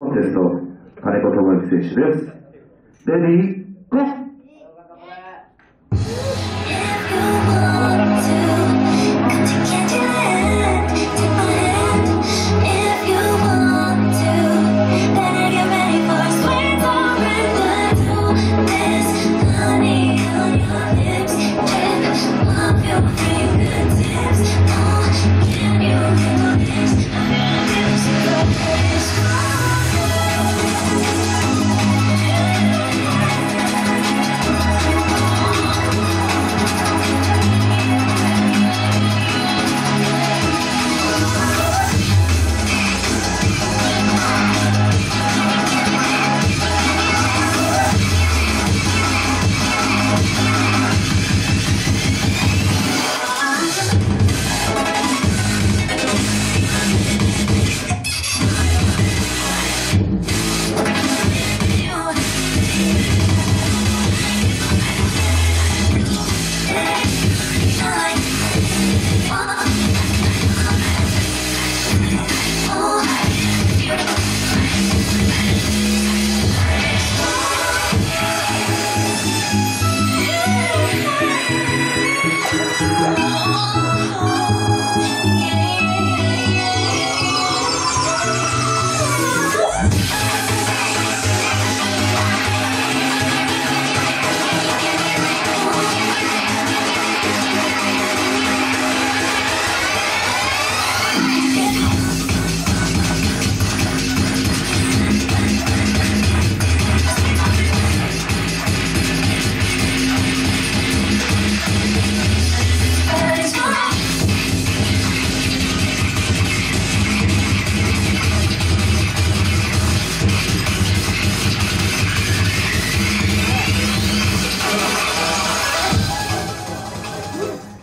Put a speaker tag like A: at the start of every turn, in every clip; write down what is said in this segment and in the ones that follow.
A: コンテスト、金子智之選手です。レディー、ゴー Oh,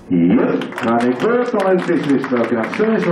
A: Yes, maar ik hoor al een beslist welke accent